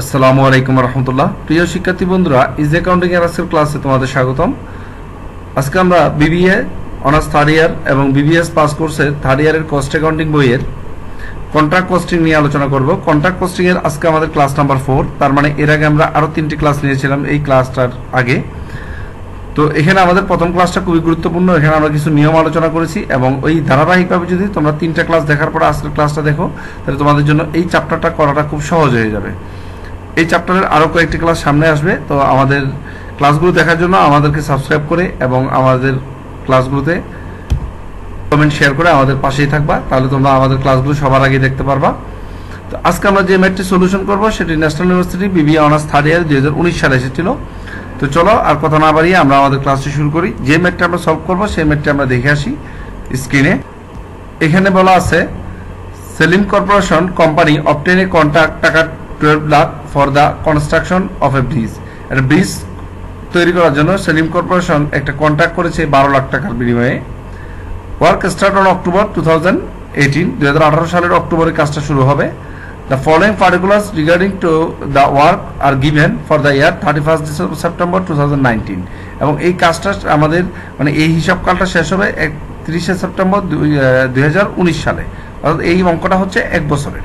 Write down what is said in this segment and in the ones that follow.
আসসালামু আলাইকুম রহমতুল্লাহ। প্রিয় শিক্ষার্থী বন্ধুরা ইজ অ্যাকাউন্টিং এর আজকের ক্লাসে তোমাদের স্বাগতম। আজকে আমরা বিবিএ অনার্স থার্ড ইয়ার এবং বিবিএস পাস কোর্সের থার্ড ইয়ারের কস্ট অ্যাকাউন্টিং বইয়ের কন্ট্রাক্ট কস্টিং নিয়ে আলোচনা করব। কন্ট্রাক্ট কস্টিং এর আজকে আমাদের ক্লাস নাম্বার ফোর তার মানে এর আগে আমরা আরও তিনটি ক্লাস নিয়েছিলাম এই ক্লাসটার আগে। তো এখানে আমাদের প্রথম ক্লাসটা খুবই গুরুত্বপূর্ণ, এখানে আমরা কিছু নিয়ম আলোচনা করেছি এবং ওই ধারাবাহিকভাবে যদি তোমরা তিনটা ক্লাস দেখার পর আজকের ক্লাসটা দেখো, তাহলে তোমাদের জন্য এই চ্যাপ্টারটা করাটা খুব সহজ হয়ে যাবে। এই চ্যাপ্টারের আরও কয়েকটি ক্লাস সামনে আসবে, তো আমাদের ক্লাসগুলো দেখার জন্য আমাদেরকে সাবস্ক্রাইব করে এবং আমাদের ক্লাসগুলোতে কমেন্ট শেয়ার করে আমাদের পাশেই থাকবা, তাহলে তোমরা আমাদের ক্লাসগুলো সবার আগে দেখতে পারবা। তো আজকে আমরা যে ম্যাথটি সলিউশন করব, সেটি national university BBA honours third year দুই হাজার উনিশ সালে এসেছিল। তো চলো আর কথা না বাড়িয়ে আমরা আমাদের ক্লাসটি শুরু করি। যে ম্যাথটা আমরা সলভ করব, সেই ম্যাথটি আমরা দেখে আসি স্ক্রিনে এখানে বলা আছে, Selim corporation company obtain a contract taka twelve lakh for the construction of a bridge একটা ব্রিজ তৈরি করার জন্য সেলিম কর্পোরেশন একটা কন্ট্রাক্ট করেছে বারো লাখ টাকার বিনিময়ে। Work start on October two thousand eighteen দুই হাজার আঠারো সালের অক্টোবরে কাজটা শুরু হবে। The following particulars regarding to the work are given for the year thirty first December September two thousand এবং এই কাজটা আমাদের মানে এই হিসাবকালটা শেষ হবে একত্রিশে সেপ্টেম্বর দুই হাজার উনিশ সালে। অর্থাৎ এই অঙ্কটা হচ্ছে এক বছরের।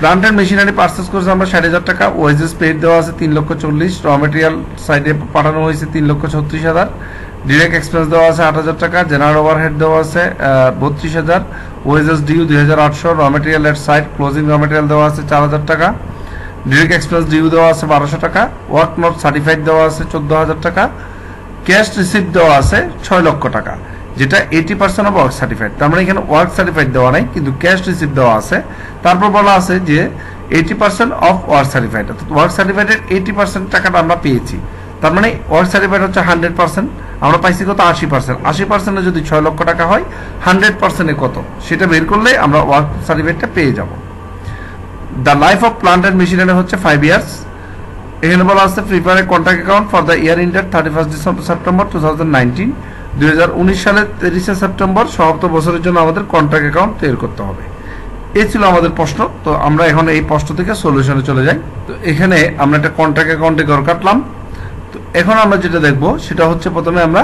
প্লান্ট অ্যান্ড মেশিনারি পার্সেস করেছে আমরা ষাট হাজার টাকা। ওয়েজেস পেড দেওয়া আছে তিন লক্ষ চল্লিশ। র মেটেরিয়াল সাইডে পাঠানো হয়েছে তিন লক্ষ ছত্রিশ হাজার। ডিরেক্ট এক্সপেন্স দেওয়া আছে আট হাজার টাকা। জেনারেল ওভারহেড দেওয়া আছে বত্রিশ হাজার। ওয়েজেস ডিউ দুই হাজার আটশো। র মেটেরিয়াল এর সাইড ক্লোজিং র মেটেরিয়াল দেওয়া আছে চার হাজার টাকা। ডিরেক্ট এক্সপেন্স ডিউ দেওয়া আছে বারোশো টাকা। ওয়ার্ক নোট সার্টিফাইড দেওয়া আছে চোদ্দ হাজার টাকা। ক্যাশ রিসিপ্ট দেওয়া আছে ছয় লক্ষ টাকা। যেটা eighty percent of work certified তার মানে এখানে ওয়ার্ক সার্টিফাইড দেওয়া নাই, কিন্তু ক্যাশ রিসিপ্ট দেওয়া আছে। তারপর বলা আছে যে eighty percent of work certified অর্থাৎ ওয়ার্ক সার্টিফাইডের এইটি পার্সেন্ট টাকাটা আমরা পেয়েছি। তার মানে ওয়ার্ক সার্টিফাইড হচ্ছে হান্ড্রেড পার্সেন্ট আমরা পাইছি কত? আশি পার্সেন্ট আশি পার্সেন্টে যদি ছয় লক্ষ টাকা হয় হান্ড্রেড পার্সেন্টে কত? সেটা বের করলে আমরা ওয়ার্ক সার্টিফিকেটটা পেয়ে যাব। The life of plant and machinery হচ্ছে ফাইভ ইয়ার্স এখানে বলা আছে prepare contract account for the year ended thirty first December September two thousand nineteen দুই হাজার উনিশ সালের তিরিশে সেপ্টেম্বর সমাপ্ত বছরের জন্য আমাদের কন্ট্রাক্ট অ্যাকাউন্ট তৈরি করতে হবে। এই ছিল আমাদের প্রশ্ন। তো আমরা এখন এই প্রশ্ন থেকে সলিউশনে চলে যাই। তো এখানে আমরা একটা কন্ট্রাক্ট অ্যাকাউন্টে ঘর কাটলাম। তো এখন আমরা যেটা দেখব, সেটা হচ্ছে প্রথমে আমরা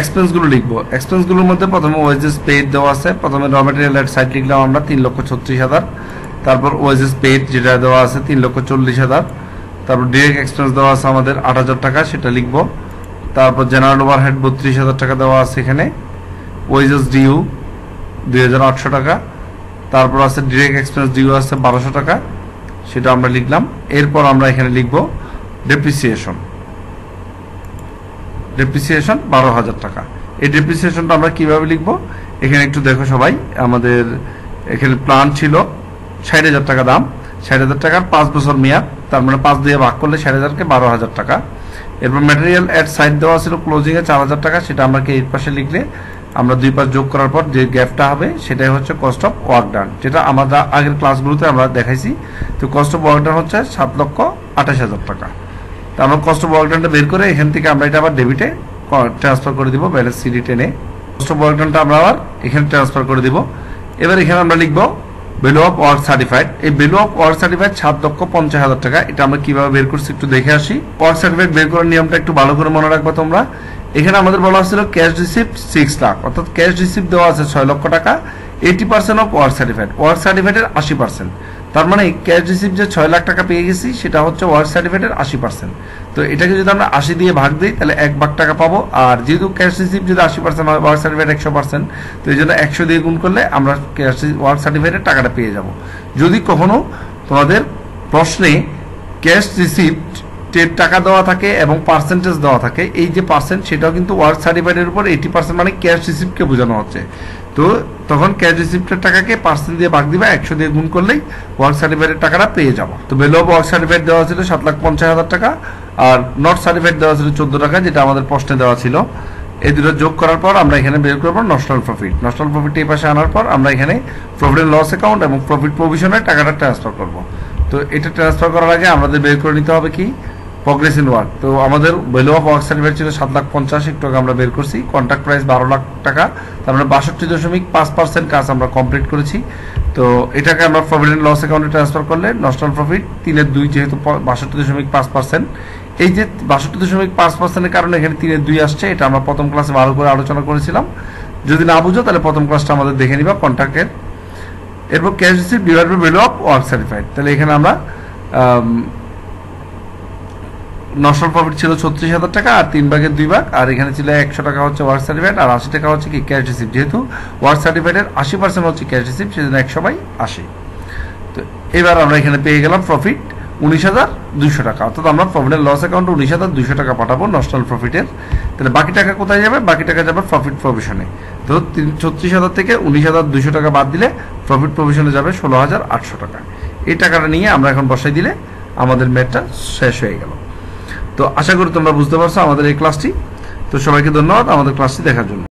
এক্সপেন্সগুলো লিখব। এক্সপেন্সগুলোর মধ্যে প্রথমে ওয়েজেস পেড দেওয়া আছে। প্রথমে র মেটেরিয়াল সাইড লিখলাম আমরা তিন লক্ষ ছত্রিশ হাজার। তারপর ওয়েজেস পেড যেটা দেওয়া আছে তিন লক্ষ চল্লিশ হাজার। তারপর ডিরেক্ট এক্সপেন্স দেওয়া আছে আমাদের আট হাজার টাকা, সেটা লিখব। তারপর জেনারেল ওভার হেড বত্রিশ হাজার টাকা দেওয়া আছে এখানে। ওয়েজেস ডিউ দুই হাজার আটশো টাকা। তারপর আছে ডিরেক্ট এক্সপেন্স ডিউ আছে বারোশো টাকা। সেটা আমরা লিখলাম। এরপর আমরা এখানে লিখব ডেপ্রিসিয়েশন ডেপ্রিসিয়েশন বারো হাজার টাকা। এই ডেপ্রিসিয়েশনটা আমরা কীভাবে লিখব? এখানে একটু দেখো সবাই, আমাদের এখানে প্লান ছিল ষাট হাজার টাকা দাম। ষাট হাজার টাকার পাঁচ বছর মেয়াদ, তার মানে পাঁচ দিয়ে ভাগ করলে ষাট হাজারকে বারো হাজার টাকা। এরপর ম্যাটেরিয়াল অ্যাড সাইড দেওয়া ছিল ক্লোজিং এ চার হাজার টাকা, সেটা আমরা এই পাশে লিখলে আমরা দুই পাশ যোগ করার পর যে গ্যাপটা হবে, সেটাই হচ্ছে কস্ট অফ ওয়ার্ক ডান যেটা আমরা আগের ক্লাসগুলোতে আমরা দেখাইছি। তো কস্ট অফ ওয়ার্ক ডান হচ্ছে সাত লক্ষ আঠাশ হাজার টাকা। তো আমরা কস্ট অফ ওয়ার্ক ডানটা বের করে এখান থেকে আমরা এটা আবার ডেবিটে ট্রান্সফার করে দিব ব্যালেন্স সিডি টেনে। কস্ট অফ ওয়ার্ক ডানটা আমরা আবার এখানে ট্রান্সফার করে দিব। এবার এখানে আমরা লিখব ভ্যালু অফ ওয়ার্ক সার্টিফাইড এই ভ্যালু অফ ওয়ার্ক সার্টিফাইড সাত লক্ষ পঞ্চাশ হাজার টাকা। এটা আমরা কীভাবে বের করছি একটু দেখে আসি। ওয়ার্ক সার্টিফাইড বের করার নিয়মটা একটু ভালো করে মনে রাখব তোমরা। এখানে আমাদের বলা হচ্ছিল ক্যাশ রিসিপ্ট সিক্স লাখ। অর্থাৎ ক্যাশ রিসিপ্ট দেওয়া আছে ছয় লক্ষ টাকা। Eighty percent of work certified work সার্টিফাইডের আশি পার্সেন্ট তার মানে ক্যাশ রিসিভ যে ছয় লাখ টাকা পেয়ে গেছি, সেটা হচ্ছে ওয়ার্ক সার্টিফিকেটের আশি পার্সেন্ট তো এটাকে যদি আমরা আশি দিয়ে ভাগ দিই, তাহলে এক ভাগ টাকা পাবো। আর যেহেতু ক্যাশ রিসিভ যদি আশি পার্সেন্ট হয় ওয়ার্ক সার্টিফিকেট একশো পার্সেন্ট তো এই জন্য একশো দিয়ে গুণ করলে আমরা ক্যাশ ওয়ার্ক সার্টিফিকেটের টাকাটা পেয়ে যাব। যদি কখনো তোমাদের প্রশ্নে ক্যাশ রিসিপ্ট টের টাকা দেওয়া থাকে এবং পার্সেন্টেজ দেওয়া থাকে, এই যে পার্সেন্ট সেটাও কিন্তু ওয়ার্ক সার্টিফাইডের উপর এইটি পার্সেন্ট মানে ক্যাশ রিসিপ্টকে বোঝানো হচ্ছে। তো তখন ক্যাশ রিসিপ্টের টাকাকে পার্সেন্ট দিয়ে ভাগ দিবা, একশো দিয়ে গুণ করলেই ওয়ার্ক সার্টিফাইডের টাকাটা পেয়ে যাব। তো অফ ওয়ার্ক সার্টিফাইড দেওয়া ছিল সাত লাখ পঞ্চাশ হাজার টাকা, আর নট সার্টিফাইড দেওয়া ছিল চোদ্দ টাকা, যেটা আমাদের প্রশ্নে দেওয়া ছিল। এই দুটো যোগ করার পর আমরা এখানে বের করব নস্টাল প্রফিট নস্টাল প্রফিট এই পাশে আনার পর আমরা এখানে প্রফিট লস অ্যাকাউন্ট এবং প্রফিট প্রভিশনের টাকাটা ট্রান্সফার করব। তো এটা ট্রান্সফার করার আগে আমাদের বের করে নিতে হবে কি? প্রগ্রেস ইন ওয়ার্ক তো আমাদের ভ্যালু অফ ওয়ার্ক সার্টিফিকেট ছিল সাত লাখ পঞ্চাশ, একটু আমরা বের করছি। কন্ট্রাক্ট প্রাইস বারো লাখ টাকা। তার মানে বাষট্টি দশমিক পাঁচ পার্সেন্ট কাজ আমরা কমপ্লিট করেছি। তো এটাকে আমরা অ্যান্ড লস অ্যাকাউন্টে ট্রান্সফার করলে নস্টাল প্রফিট তিনের দুই যেহেতু বাষট্টি দশমিক পাঁচ পার্সেন্ট এই যে বাষট্টি দশমিক পাঁচ পার্সেন্টের কারণে এখানে তিনের দুই আসছে, এটা আমরা প্রথম ক্লাসে ভালো করে আলোচনা করেছিলাম। যদি না বুঝো, তাহলে প্রথম ক্লাসটা আমাদের দেখে নিবা কন্ট্রাক্টের এরপর cash receive divide by value of work certified তাহলে এখানে আমরা নশো প্রফিট ছিল ছত্রিশ হাজার টাকা আর তিন ভাগের দুই ভাগ, আর এখানে ছিল একশো টাকা হচ্ছে ওয়ার্ক সার্টিফাইড আর আশি টাকা হচ্ছে কি ক্যাশ রিসিভ যেহেতু ওয়ার্ক সার্টিফাইডের আশি পার্সেন্ট হচ্ছে ক্যাশ রিসিভ সেজন্য একশো বাই আশি। তো এবার আমরা এখানে পেয়ে গেলাম প্রফিট উনিশ হাজার দুশো টাকা। অর্থাৎ আমরা প্রফিটের লস অ্যাকাউন্টে উনিশ হাজার দুশো টাকা পাঠাবো নস্টাল প্রফিটের তাহলে বাকি টাকা কোথায় যাবে? বাকি টাকা যাবে প্রফিট প্রভিশনে তো ছত্রিশ হাজার থেকে উনিশ হাজার দুশো টাকা বাদ দিলে প্রফিট প্রভিশনে যাবে ষোলো হাজার আটশো টাকা। এই টাকাটা নিয়ে আমরা এখন বসাই দিলে আমাদের ম্যাটটা শেষ হয়ে গেল। তো আশা করি তোমরা বুঝতে পারছ আমাদের এই ক্লাসটি তো সবাইকে ধন্যবাদ আমাদের ক্লাসটি দেখার জন্য।